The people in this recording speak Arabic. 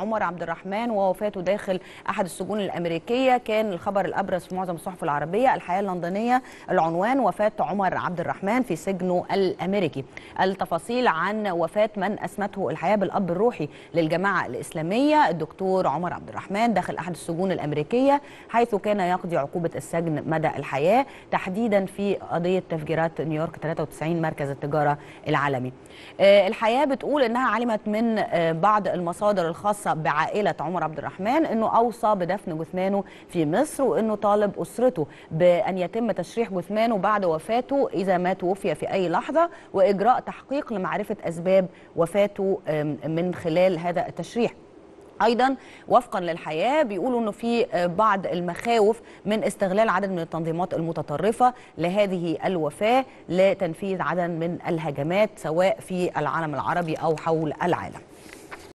عمر عبد الرحمن ووفاته داخل أحد السجون الأمريكية. كان الخبر الأبرز في معظم الصحف العربية الحياة اللندنية العنوان وفاة عمر عبد الرحمن في سجنه الأمريكي. التفاصيل عن وفاة من أسمته الحياة بالأب الروحي للجماعة الإسلامية الدكتور عمر عبد الرحمن داخل أحد السجون الأمريكية حيث كان يقضي عقوبة السجن مدى الحياة تحديدا في قضية تفجيرات نيويورك 93 مركز التجارة العالمي. آه، الحياة بتقول إنها علمت من آه، بعض المصادر الخاصة بعائلة عمر عبد الرحمن إنه أوصى بدفن جثمانه في مصر وإنه طالب أسرته بأن يتم تشريح جثمانه بعد وفاته إذا ما توفي في أي لحظة وإجراء تحقيق لمعرفة أسباب وفاته من خلال هذا التشريح. أيضا وفقا للحياة بيقولوا إنه في بعض المخاوف من استغلال عدد من التنظيمات المتطرفة لهذه الوفاة لتنفيذ عدد من الهجمات سواء في العالم العربي أو حول العالم.